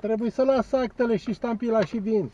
Trebuie să las actele și ștampila și vin.